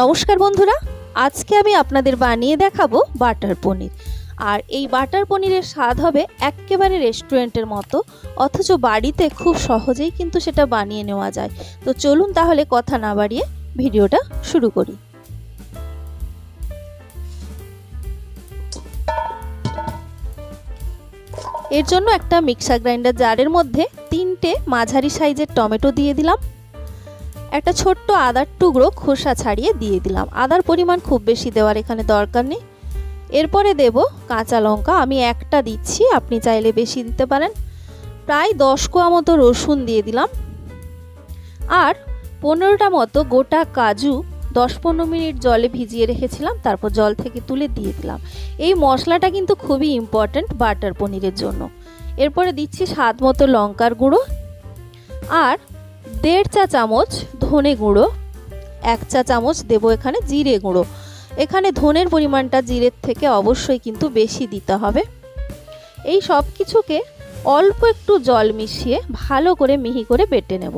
নমস্কার বন্ধুরা, আজকে আমি আপনাদের বানিয়ে দেখাবো বাটার পনির। আর এই বাটার পনিরের স্বাদ হবে একেবারে রেস্টুরেন্টের মতো, অথচ বাড়িতে খুব সহজেই কিন্তু সেটা বানিয়ে নেওয়া যায়। তো চলুন তাহলে কথা না বাড়িয়ে ভিডিওটা শুরু করি। এর জন্য একটা মিক্সার গ্রাইন্ডার জারের মধ্যে তিনটে মাঝারি সাইজের টমেটো দিয়ে দিলাম। একটা ছোট্ট আদার টুকরো খোসা ছাড়িয়ে দিয়ে দিলাম। আদার পরিমাণ খুব বেশি দেওয়ার এখানে দরকার নেই। এরপরে দেব কাঁচা লঙ্কা। আমি একটা দিচ্ছি, আপনি চাইলে বেশি দিতে পারেন। প্রায় দশ কোয়া মতো রসুন দিয়ে দিলাম। আর পনেরোটা মতো গোটা কাজু দশ পনেরো মিনিট জলে ভিজিয়ে রেখেছিলাম, তারপর জল থেকে তুলে দিয়ে দিলাম। এই মশলাটা কিন্তু খুবই ইম্পর্ট্যান্ট বাটার পনিরের জন্য। এরপরে দিচ্ছি স্বাদ মতো লঙ্কার গুঁড়ো। আর দেড় চা চামচ ধনে গুঁড়ো, এক চা চামচ দেব এখানে জিরে গুঁড়ো। এখানে ধনের পরিমাণটা জিরের থেকে অবশ্যই কিন্তু বেশি দিতে হবে। এই সব কিছুকে অল্প একটু জল মিশিয়ে ভালো করে মিহি করে বেটে নেব।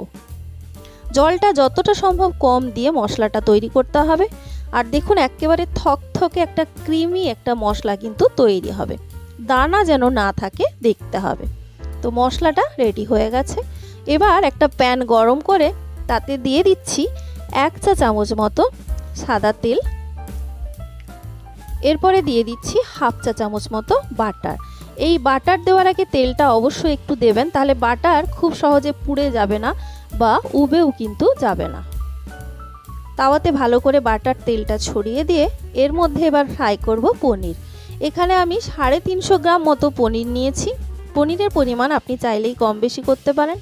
জলটা যতটা সম্ভব কম দিয়ে মশলাটা তৈরি করতে হবে। আর দেখুন, একেবারে থকথকে একটা ক্রিমি একটা মশলা কিন্তু তৈরি হবে। দানা যেন না থাকে, দেখতে হবে। তো মশলাটা রেডি হয়ে গেছে। এবার একটা প্যান গরম করে তাতে দিয়ে দিচ্ছি এক চা চামচ মতো সাদা তেল। এরপরে দিয়ে দিচ্ছি হাফ চা চামচ মতো বাটার। এই বাটার দেওয়ার আগে তেলটা অবশ্যই একটু দেবেন, তাহলে বাটার খুব সহজে পুড়ে যাবে না বা উবেও কিন্তু যাবে না। তাওয়াতে ভালো করে বাটার তেলটা ছড়িয়ে দিয়ে এর মধ্যে এবার ফ্রাই করব পনির। এখানে আমি সাড়ে তিনশো গ্রাম মতো পনির নিয়েছি। পনিরের পরিমাণ আপনি চাইলেই কম বেশি করতে পারেন।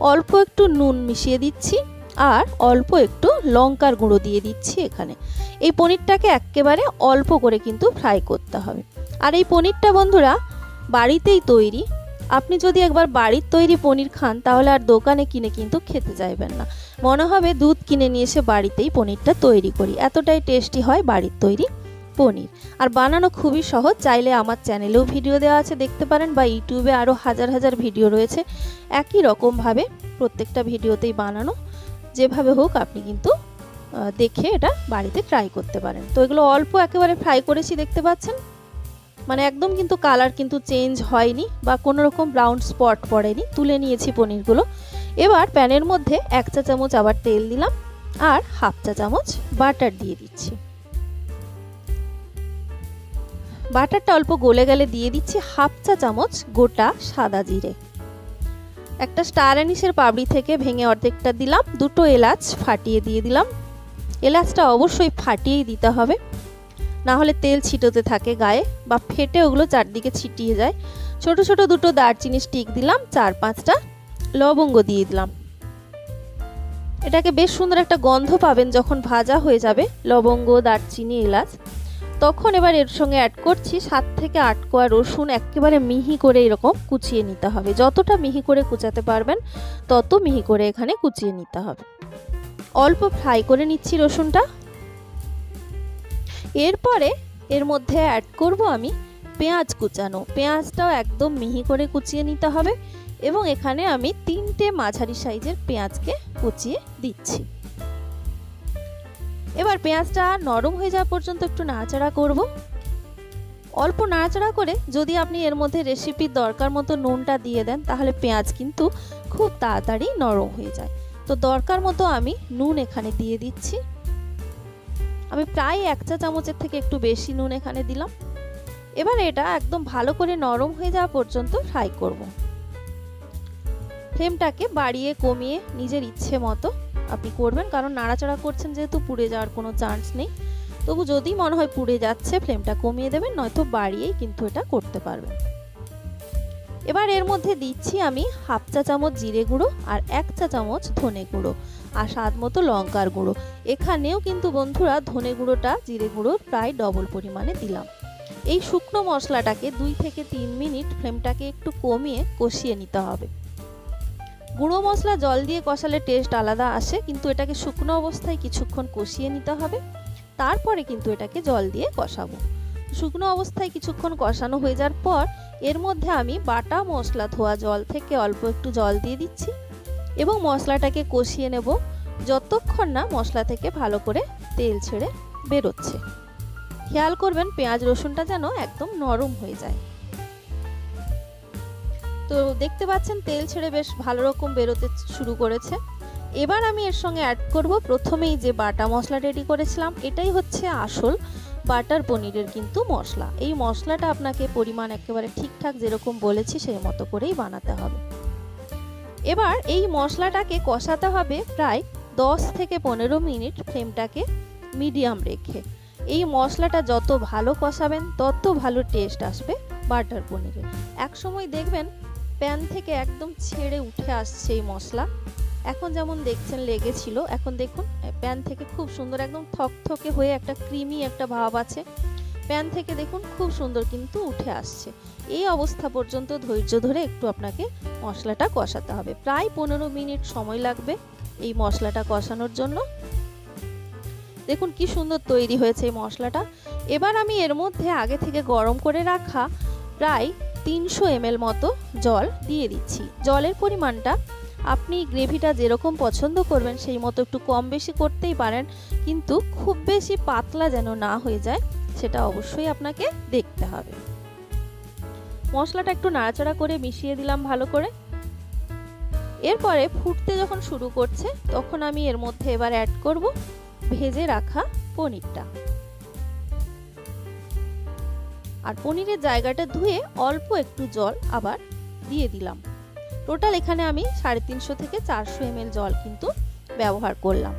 অল্প একটু নুন মিশিয়ে দিচ্ছি আর অল্প একটু লঙ্কার গুঁড়ো দিয়ে দিচ্ছি এখানে। এই পনিরটাকে একেবারে অল্প করে কিন্তু ফ্রাই করতে হবে। আর এই পনিরটা বন্ধুরা বাড়িতেই তৈরি। আপনি যদি একবার বাড়ির তৈরি পনির খান তাহলে আর দোকানে কিনে কিন্তু খেতে চাইবেন না। মনে হবে দুধ কিনে নিয়ে এসে বাড়িতেই পনিরটা তৈরি করি। এতটাই টেস্টি হয় বাড়ির তৈরি। পনির। আর বানানো খুবই সহজ, চাইলে আমার চ্যানেলেও ভিডিও দেওয়া আছে, দেখতে পারেন বা ইউটিউবে আরও হাজার হাজার ভিডিও রয়েছে। একই রকমভাবে প্রত্যেকটা ভিডিওতেই বানানো, যেভাবে হোক আপনি কিন্তু দেখে এটা বাড়িতে ট্রাই করতে পারেন। তো এগুলো অল্প একেবারে ফ্রাই করেছি, দেখতে পাচ্ছেন? মানে একদম কিন্তু কালার কিন্তু চেঞ্জ হয়নি বা কোনো রকম ব্রাউন স্পট পড়েনি, তুলে নিয়েছি পনিরগুলো। এবার প্যানের মধ্যে এক চা চামচ আবার তেল দিলাম, আর হাফ চা চামচ বাটার দিয়ে দিচ্ছি। বাটারটা অল্প গলে গেলে দিয়ে দিচ্ছি হাফ চা চামচ গোটা সাদা জিরে। একটা স্টার অ্যানিসের পাবড়ি থেকে ভেঙে অর্ধেকটা দিলাম, দুটো এলাচ ফাটিয়ে দিয়ে দিলাম। এলাচটা অবশ্যই ফাটিয়েই দিতে হবে না হলে তেল ছিটোতে থাকে গায়ে বা ফেটে ওগুলো চারদিকে ছিটিয়ে যায়। ছোট ছোট দুটো দারচিনি স্টিক দিলাম, চার পাঁচটা লবঙ্গ দিয়ে দিলাম। এটাকে বেশ সুন্দর একটা গন্ধ পাবেন যখন ভাজা হয়ে যাবে, লবঙ্গ, দারচিনি, এলাচ। তখন এবার এর সঙ্গে অ্যাড করছি সাত থেকে আট কোয়া রসুন একেবারে মিহি করে এরকম কুচিয়ে নিতে হবে। যতটা মিহি করে কুচাতে পারবেন, তত মিহি করে এখানে কুচিয়ে নিতে হবে। অল্প ফ্রাই করে নিচ্ছি রসুনটা। এরপরে এর মধ্যে অ্যাড করব আমি পেঁয়াজ কুচানো। পেঁয়াজটাও একদম মিহি করে কুচিয়ে নিতে হবে এবং এখানে আমি তিনটে মাঝারি সাইজের পেঁয়াজকে কুচিয়ে দিচ্ছি। এবার পেঁয়াজটা নরম হয়ে যাওয়া পর্যন্ত একটু নাড়াচাড়া করব। অল্প নাড়াচাড়া করে যদি আপনি এর মধ্যে রেসিপির দরকার মতো নুনটা দিয়ে দেন, তাহলে পেঁয়াজ কিন্তু খুব তাড়াতাড়ি নরম হয়ে যায়। তো দরকার মতো আমি নুন এখানে দিয়ে দিচ্ছি। আমি প্রায় এক চা চামচের থেকে একটু বেশি নুন এখানে দিলাম। এবার এটা একদম ভালো করে নরম হয়ে যাওয়া পর্যন্ত ফ্রাই করব। ফ্লেমটাকে বাড়িয়ে, কমিয়ে নিজের ইচ্ছে মতো আপনি করবেন। কারণ নাড়াচাড়া করছেন যেহেতু পুড়ে যাওয়ার কোনো চান্স নেই। তবু যদি মনে হয় পুড়ে যাচ্ছে ফ্লেমটা কমিয়ে দেবেন, নয়তো বাড়িয়েই কিন্তু এটা করতে পারবেন। এবার এর মধ্যে দিচ্ছি আমি হাফ চা চামচ জিরে গুঁড়ো আর এক চা চামচ ধনে গুঁড়ো আর স্বাদ মতো লঙ্কার গুঁড়ো। এখানেও কিন্তু বন্ধুরা ধনে গুঁড়োটা, জিরে গুঁড়ো প্রায় ডবল পরিমাণে দিলাম। এই শুকনো মশলাটাকে দুই থেকে তিন মিনিট ফ্লেমটাকে একটু কমিয়ে কষিয়ে নিতে হবে। গুঁড়ো মশলা, জল দিয়ে কষালে টেস্ট আলাদা আসে, কিন্তু এটাকে শুকনো অবস্থায় কিছুক্ষণ কষিয়ে নিতে হবে। তারপরে কিন্তু এটাকে জল দিয়ে কষাবো। শুকনো অবস্থায় কিছুক্ষণ কষানো হয়ে যাওয়ার পর, এর মধ্যে আমি বাটা মশলা, ধোয়া জল থেকে অল্প একটু জল দিয়ে দিচ্ছি এবং মশলাটাকে কষিয়ে নেব যতক্ষণ না মশলা থেকে ভালো করে তেল ছেড়ে বেরোচ্ছে। খেয়াল করবেন, পেঁয়াজ রসুনটা যেন একদম নরম হয়ে যায়। তো দেখতে পাচ্ছেন তেল ছেড়ে বেশ ভালো রকম বেরোতে শুরু করেছে। এবার আমি এর সঙ্গে অ্যাড করব। প্রথমেই যে বাটা মশলা রেডি করেছিলাম, এটাই হচ্ছে আসল বাটার পনিরের কিন্তু মশলা। এই মশলাটা আপনাকে পরিমাণ একেবারে ঠিকঠাক যেরকম বলেছি সেই মতো করেই বানাতে হবে। এবার এই মশলাটাকে কষাতে হবে প্রায় দশ থেকে পনেরো মিনিট ফ্লেমটাকে মিডিয়াম রেখে। এই মশলাটা যত ভালো কষাবেন, তত ভালো টেস্ট আসবে বাটার পনিরে এক সময় দেখবেন প্যান থেকে একদম ছেড়ে উঠে আসছে এই মশলা। এখন যেমন দেখছেন লেগেছিল, এখন দেখুন প্যান থেকে খুব সুন্দর একদম থকথকে হয়ে একটা ক্রিমি একটা ভাব আছে। প্যান থেকে দেখুন খুব সুন্দর কিন্তু উঠে আসছে। এই অবস্থা পর্যন্ত ধৈর্য ধরে একটু আপনাকে মশলাটা কষাতে হবে। প্রায় পনেরো মিনিট সময় লাগবে এই মশলাটা কষানোর জন্য। দেখুন কি সুন্দর তৈরি হয়েছে এই মশলাটা। এবার আমি এর মধ্যে আগে থেকে গরম করে রাখা প্রায় তিনশো এমএল মতো জল দিয়ে দিচ্ছি। জলের পরিমাণটা আপনি গ্রেভিটা যেরকম পছন্দ করবেন, সেই মতো একটু কম বেশি করতেই পারেন, কিন্তু খুব বেশি পাতলা যেন না হয়ে যায়, সেটা অবশ্যই আপনাকে দেখতে হবে। মশলাটা একটু নাড়াচাড়া করে মিশিয়ে দিলাম ভালো করে। এরপরে ফুটতে যখন শুরু করছে, তখন আমি এর মধ্যে এবার অ্যাড করব ভেজে রাখা পনিরটা। আর পনিরের জায়গাটা ধুয়ে অল্প একটু জল আবার দিয়ে দিলাম। টোটাল এখানে আমি সাড়ে তিনশো থেকে চারশো এম জল কিন্তু ব্যবহার করলাম।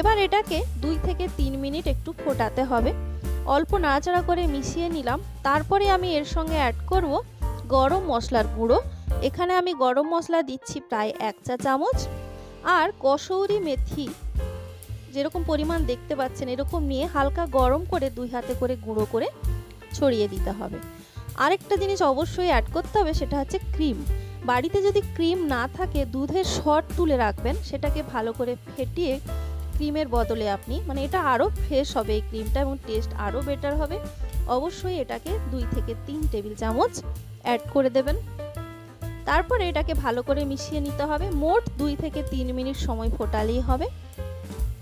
এবার এটাকে দুই থেকে তিন মিনিট একটু ফোটাতে হবে। অল্প নাড়াচাড়া করে মিশিয়ে নিলাম। তারপরে আমি এর সঙ্গে অ্যাড করব গরম মশলার গুঁড়ো। এখানে আমি গরম মশলা দিচ্ছি প্রায় এক চা চামচ। আর কসৌরি মেথি যেরকম পরিমাণ দেখতে পাচ্ছেন এরকম নিয়ে হালকা গরম করে দুই হাতে করে গুঁড়ো করে ছড়িয়ে দিতে হবে। আরেকটা জিনিস অবশ্যই অ্যাড করতে হবে, সেটা হচ্ছে ক্রিম বাড়িতে যদি ক্রিম না থাকে, দুধের শট তুলে রাখবেন, সেটাকে ভালো করে ফেটিয়ে ক্রিমের বদলে আপনি মানে এটা আরও ফ্রেশ হবে এই ক্রিমটা এবং টেস্ট আরও বেটার হবে। অবশ্যই এটাকে দুই থেকে তিন টেবিল চামচ অ্যাড করে দেবেন। তারপরে এটাকে ভালো করে মিশিয়ে নিতে হবে। মোট দুই থেকে তিন মিনিট সময় ফোটালেই হবে।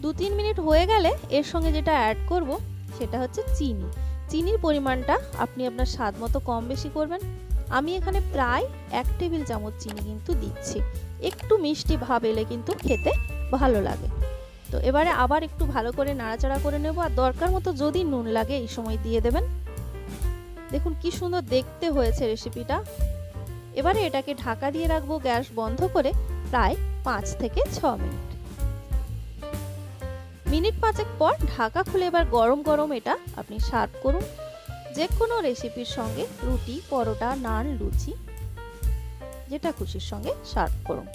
দু তিন মিনিট হয়ে গেলে এর সঙ্গে যেটা অ্যাড করব, সেটা হচ্ছে চিনি। চিনির পরিমাণটা আপনি আপনার স্বাদ মতো কম বেশি করবেন। আমি এখানে প্রায় এক টেবিল চামচ চিনি কিন্তু দিচ্ছি। একটু মিষ্টি ভাব এলে কিন্তু খেতে ভালো লাগে। তো এবারে আবার একটু ভালো করে নাড়াচাড়া করে নেব আর দরকার মতো যদি নুন লাগে এই সময় দিয়ে দেবেন। দেখুন কি সুন্দর দেখতে হয়েছে রেসিপিটা। এবারে এটাকে ঢাকা দিয়ে রাখব গ্যাস বন্ধ করে প্রায় পাঁচ থেকে ছ মিনিট। মিনিট পাঁচেক পর ঢাকা খুলে এবার গরম গরম এটা আপনি সার্ভ করুন। যে কোনো রেসিপির সঙ্গে রুটি, পরোটা, নান, লুচি, যেটা খুশির সঙ্গে সার্ভ করুন।